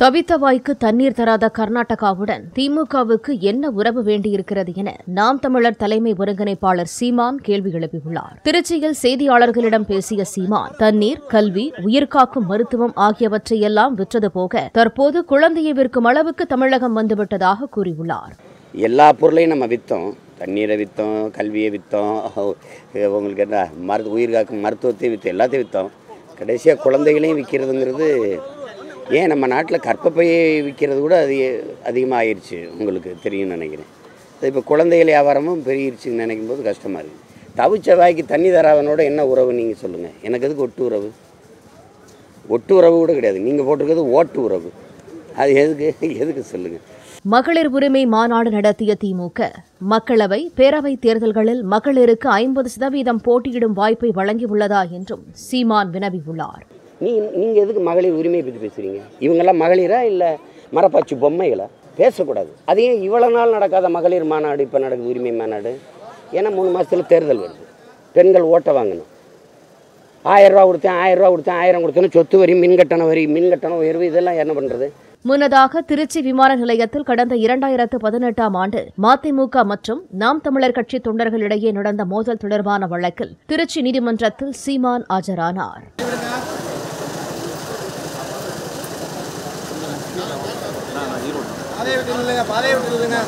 தவித்த வாய்க்கு தண்ணீர் தராத கர்நாடகாவுடன் திமுகவுக்கு என்ன உறவு வேண்டியிருக்கிறது என நாம் தமிழர் தலைமை ஒருங்கிணைப்பாளர் சீமான் கேள்வி எழுப்பியுள்ளார். திருச்சியில் செய்தியாளர்களிடம் பேசிய சீமான் தண்ணீர் கல்வி உயிர்காக்கும் மருத்துவம் ஆகியவற்றையெல்லாம் விற்றது போக தற்போது குழந்தையை விற்கும் அளவுக்கு தமிழகம் வந்துவிட்டதாக கூறியுள்ளார். எல்லா பொருளையும் நம்ம விற்றோம் தண்ணீரை விற்றோம் கல்வியை விற்றோம் உங்களுக்கு என்ன மருத்து உயிர் காக்கும் மருத்துவத்தையும் விற்றோம் எல்லாத்தையும் விற்றோம் கடைசியாக குழந்தைகளையும் விற்கிறதுங்கிறது ஏன் நம்ம நாட்டில் கற்பப்பையை விற்கிறது கூட அதிக அதிகமாக ஆயிடுச்சு உங்களுக்கு தெரியும்னு நினைக்கிறேன். இப்போ குழந்தைகள் வியாபாரமும் பெருகிருச்சுன்னு நினைக்கும் போது கஷ்டமாக இருக்குது தவிச்ச வாய்க்கு தண்ணி தராதனோட என்ன உறவு நீங்கள் சொல்லுங்கள் எனக்கு எதுக்கு ஒட்டு உறவு? ஒட்டு உறவு கூட கிடையாது. நீங்கள் போட்டிருக்கிறது ஓட்டு உறவு. அது எதுக்கு? எதுக்கு சொல்லுங்கள் மகளிர் உரிமை மாநாடு நடத்திய திமுக மக்களவை பேரவைத் தேர்தல்களில் மகளிருக்கு ஐம்பது சதவீதம் போட்டியிடும் வாய்ப்பை வழங்கியுள்ளதா என்றும் சீமான் வினவியுள்ளார். நீ நீங்கள் எதுக்கு மகளிர் உரிமையை பற்றி பேசுகிறீங்க இவங்கெல்லாம் மகளிரா இல்லை மரப்பாச்சி பொம்மைகளா? பேசக்கூடாது. அதையும் இவ்வளோ நாள் நடக்காத மகளிர் மாநாடு இப்போ நடக்குது உரிமை மாநாடு? ஏன்னா மூணு மாதத்தில் தேர்தல் வருது. பெண்கள் ஓட்டை வாங்கணும். ஆயிரம் ரூபா கொடுத்தேன் ஆயிரம் ரூபா கொடுத்தேன் ஆயிரம் கொடுத்தேன்னு சொத்து வரி மின்கட்டண வரி மின்கட்டண உயர்வு இதெல்லாம் என்ன பண்ணுறது முன்னதாக திருச்சி விமான நிலையத்தில் கடந்த இரண்டாயிரத்து பதினெட்டாம் ஆண்டு மதிமுக மற்றும் நாம் தமிழர் கட்சி தொண்டர்களிடையே நடந்த மோதல் தொடர்பான வழக்கில் திருச்சி நீதிமன்றத்தில் சீமான் ஆஜரானார். பாதையை விட்டு பாதையை விட்டுருதுங்க